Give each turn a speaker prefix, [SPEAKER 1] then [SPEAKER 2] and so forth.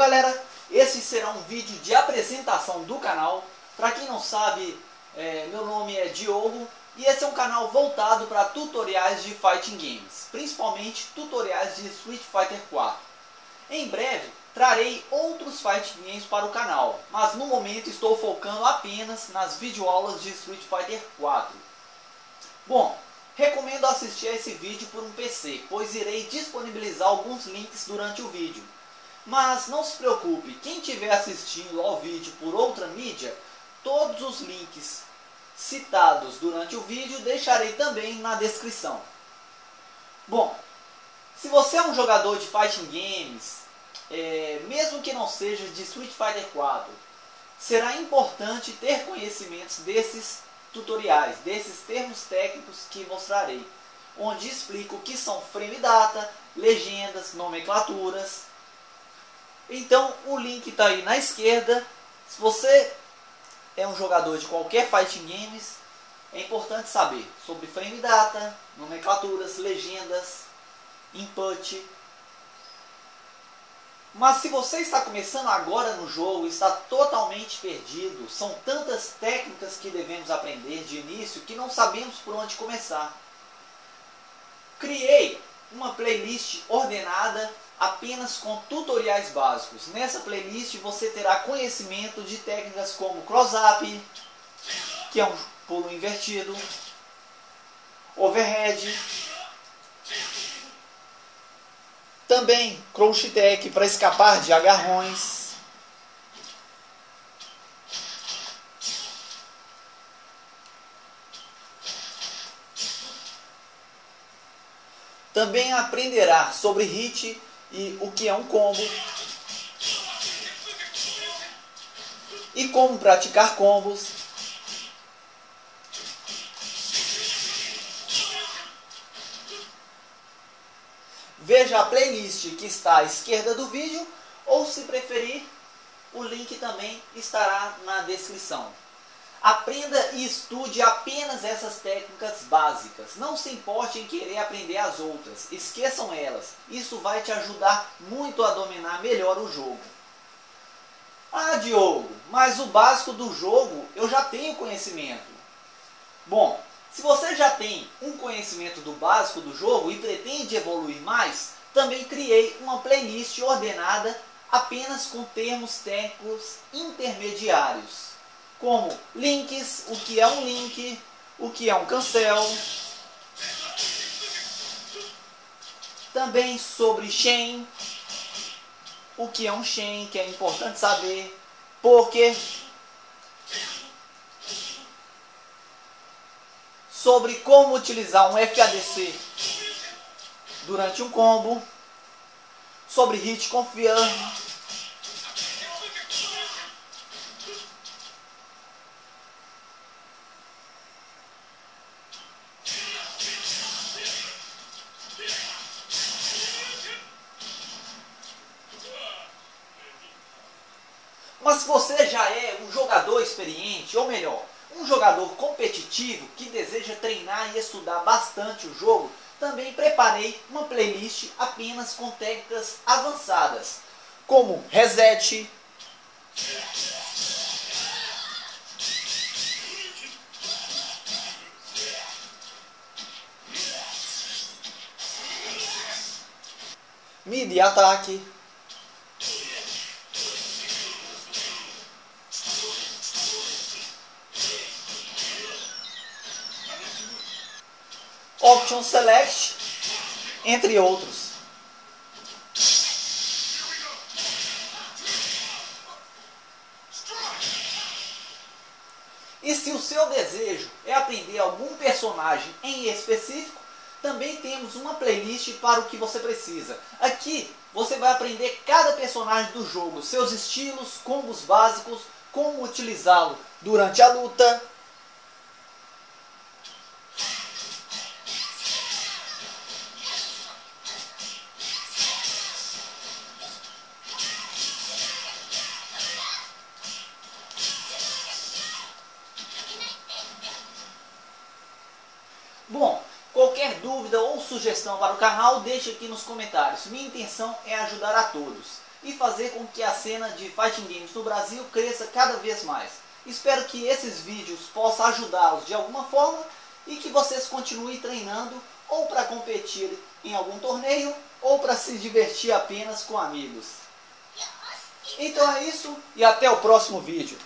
[SPEAKER 1] galera, esse será um vídeo de apresentação do canal. Para quem não sabe, é, meu nome é Diogo e esse é um canal voltado para tutoriais de fighting games, principalmente tutoriais de Street Fighter 4. Em breve trarei outros fighting games para o canal, mas no momento estou focando apenas nas videoaulas de Street Fighter 4. Bom, recomendo assistir a esse vídeo por um PC, pois irei disponibilizar alguns links durante o vídeo. Mas não se preocupe, quem estiver assistindo ao vídeo por outra mídia, todos os links citados durante o vídeo deixarei também na descrição. Bom, se você é um jogador de fighting games, é, mesmo que não seja de Street Fighter 4, será importante ter conhecimentos desses tutoriais, desses termos técnicos que mostrarei, onde explico o que são frame data, legendas, nomenclaturas. Então o link está aí na esquerda. Se você é um jogador de qualquer fighting games, é importante saber sobre frame data, nomenclaturas, legendas, input. Mas se você está começando agora no jogo, está totalmente perdido, são tantas técnicas que devemos aprender de início que não sabemos por onde começar. Criei uma playlist ordenada apenas com tutoriais básicos. Nessa playlist você terá conhecimento de técnicas como cross-up, que é um pulo invertido, overhead, também crouch tech para escapar de agarrões, Também aprenderá sobre hit e o que é um combo e como praticar combos. Veja a playlist que está à esquerda do vídeo ou se preferir, o link também estará na descrição. Aprenda e estude apenas essas técnicas básicas. Não se importe em querer aprender as outras. Esqueçam elas. Isso vai te ajudar muito a dominar melhor o jogo. Ah, Diogo, mas o básico do jogo eu já tenho conhecimento. Bom, se você já tem um conhecimento do básico do jogo e pretende evoluir mais, também criei uma playlist ordenada apenas com termos técnicos intermediários como links, o que é um link, o que é um cancel. Também sobre chain, o que é um chain, que é importante saber. Porque sobre como utilizar um FADC durante um combo, sobre hit confirm, Mas se você já é um jogador experiente, ou melhor, um jogador competitivo que deseja treinar e estudar bastante o jogo, também preparei uma playlist apenas com técnicas avançadas, como reset, mid ataque, Option Select, entre outros. E se o seu desejo é aprender algum personagem em específico, também temos uma playlist para o que você precisa. Aqui você vai aprender cada personagem do jogo, seus estilos, combos básicos, como utilizá-lo durante a luta, qualquer dúvida ou sugestão para o canal, deixe aqui nos comentários. Minha intenção é ajudar a todos. e fazer com que a cena de fighting games no Brasil cresça cada vez mais. Espero que esses vídeos possam ajudá-los de alguma forma e que vocês continuem treinando ou para competir em algum torneio ou para se divertir apenas com amigos. Então é isso e até o próximo vídeo.